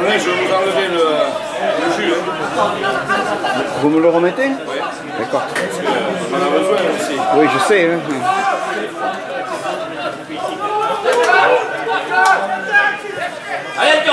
Oui, je vais vous enlever le, le jus. Hein. Vous me le remettez? Oui. D'accord. Euh, en a besoin aussi. Oui, je sais. Hein. Allez, go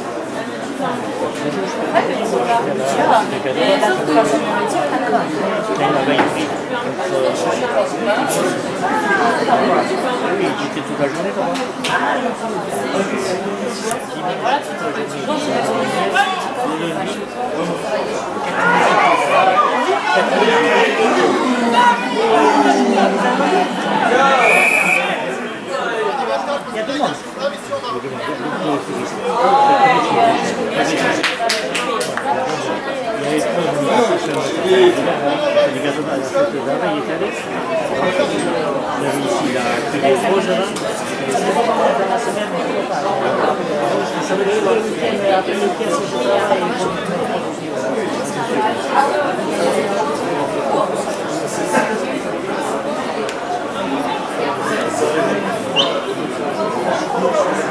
Voilà, Я думал. Thank you. Thank you.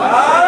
Ah!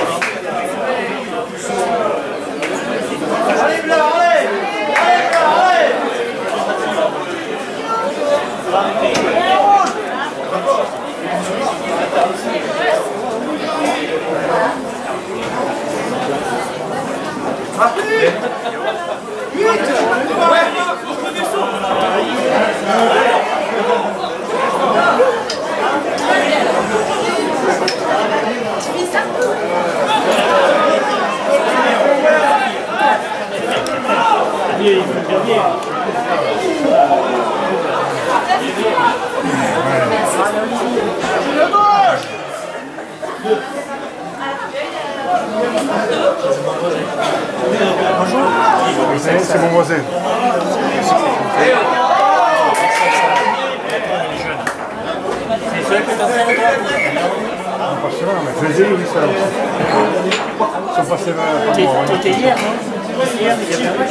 que t'as fait Pas souvent, mais je les ai eu, ça. Ils sont passés par moi. t'étais hier, non Hier, il y a pas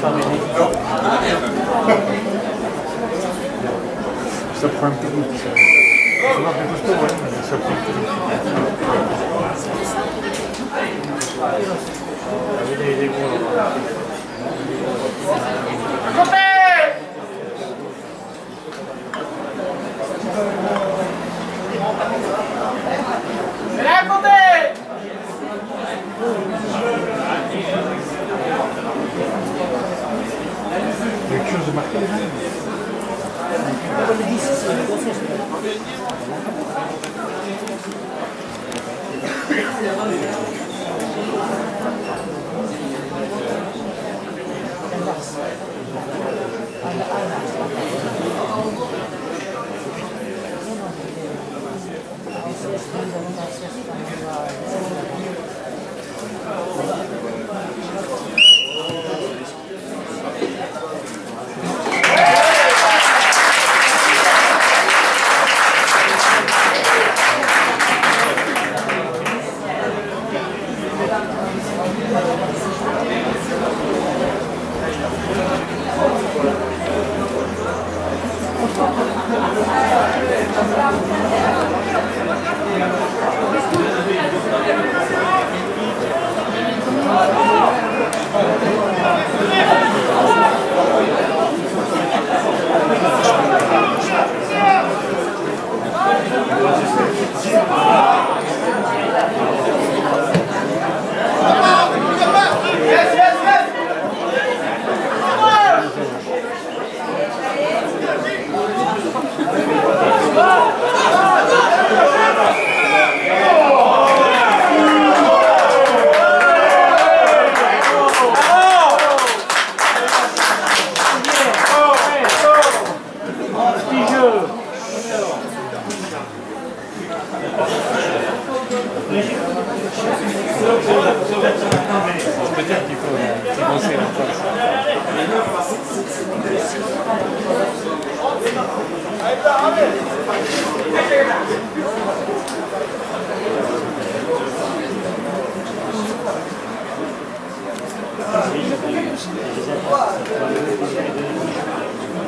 Ça prend un petit goût, ça. Costaud, ouais, mais prend un petit goût. Il y a de marketing.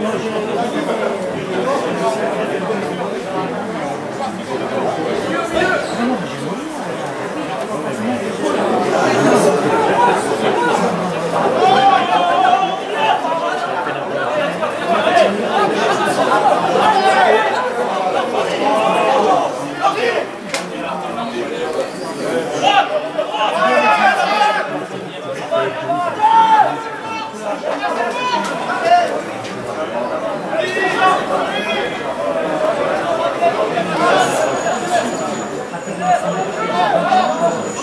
Oh! Vamos!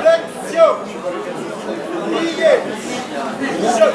Flexion Lié Choc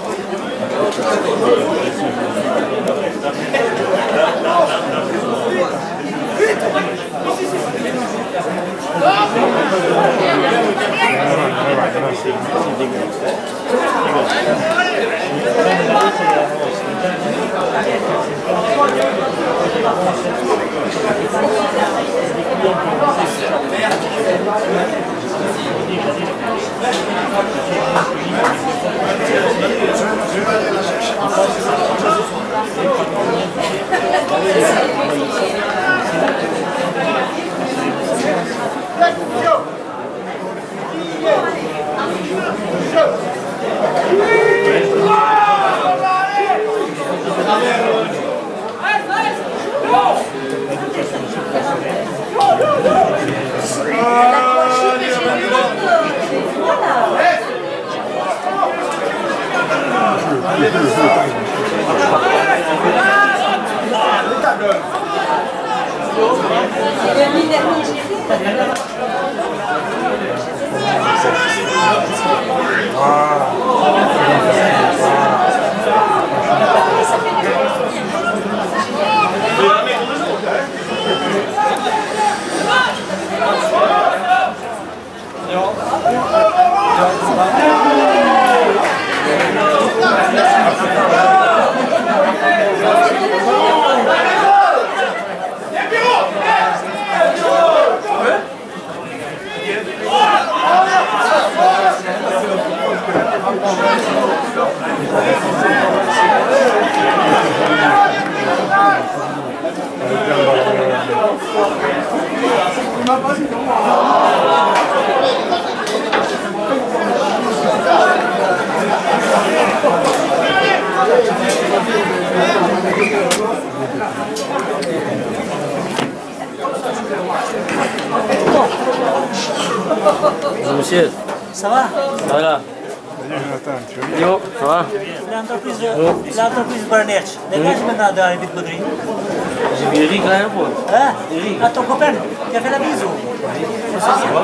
Merde Go! Bonjour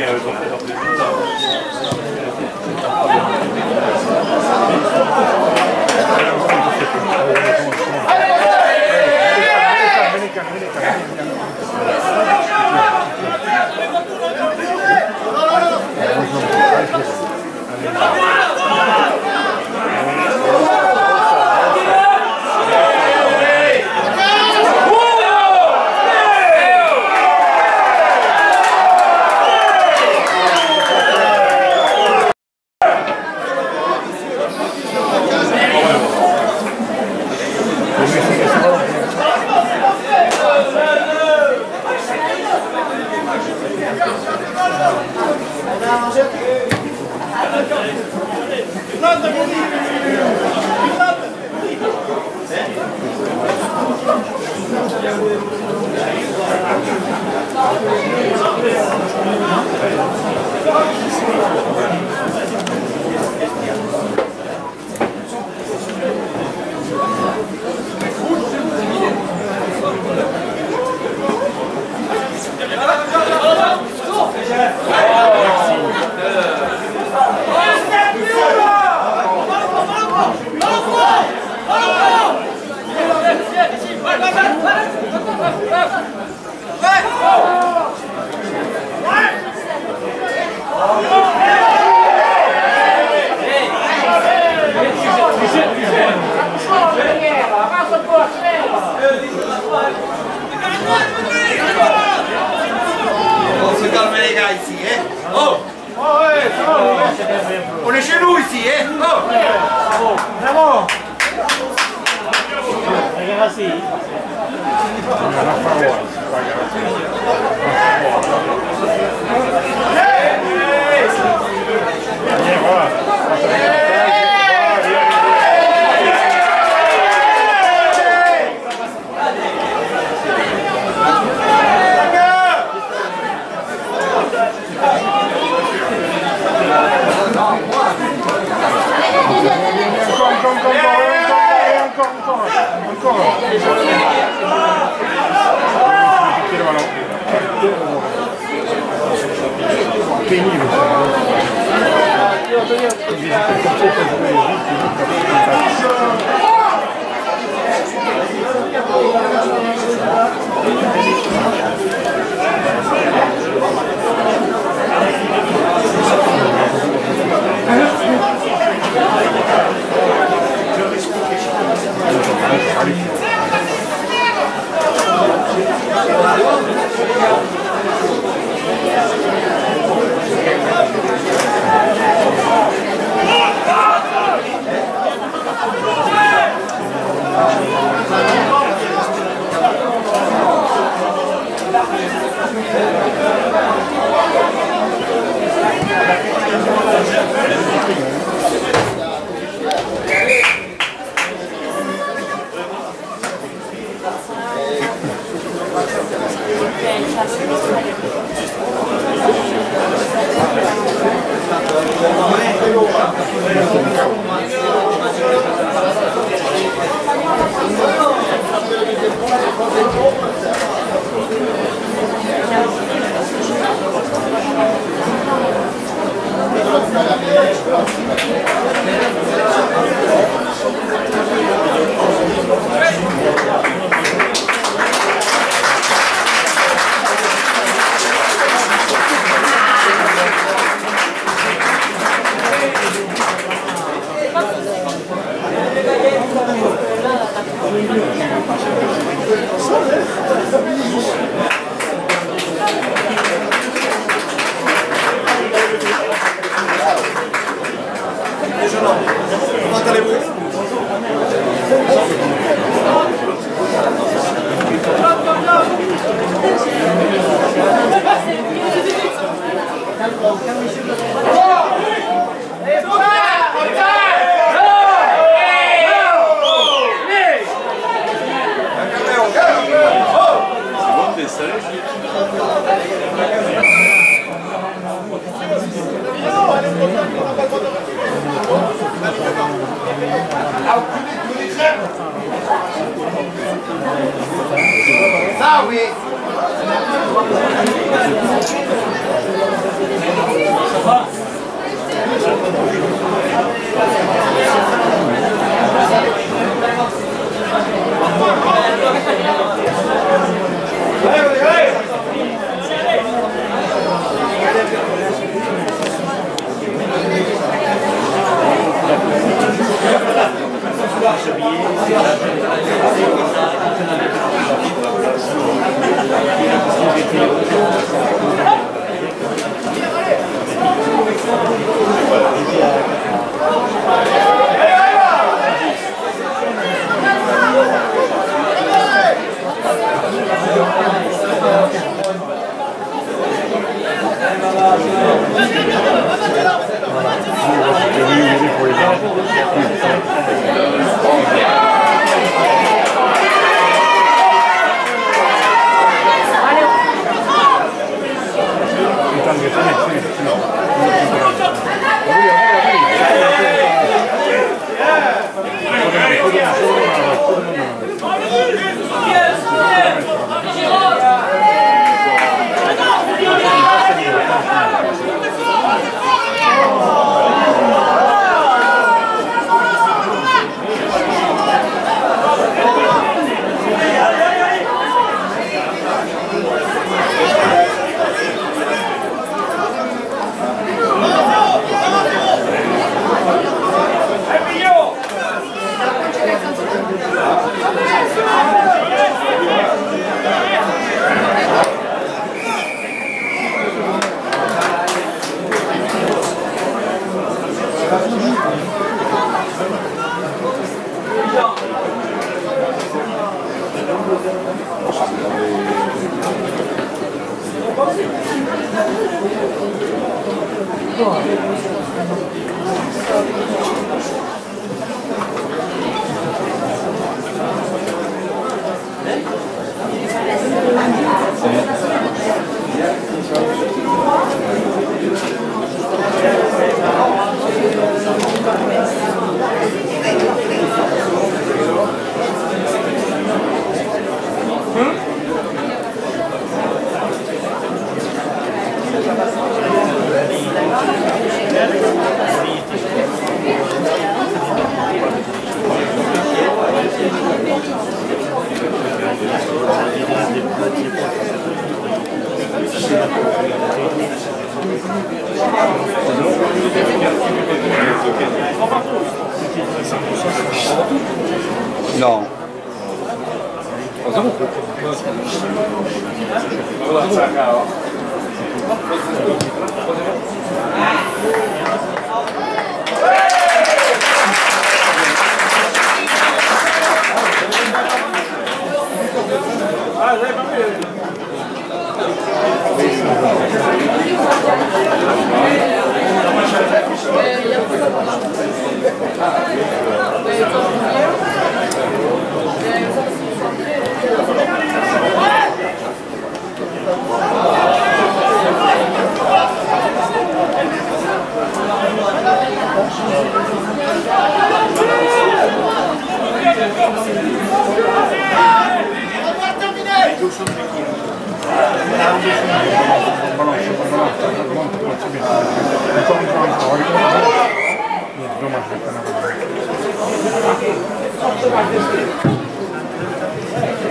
네, 예, 열정. 감사합니다.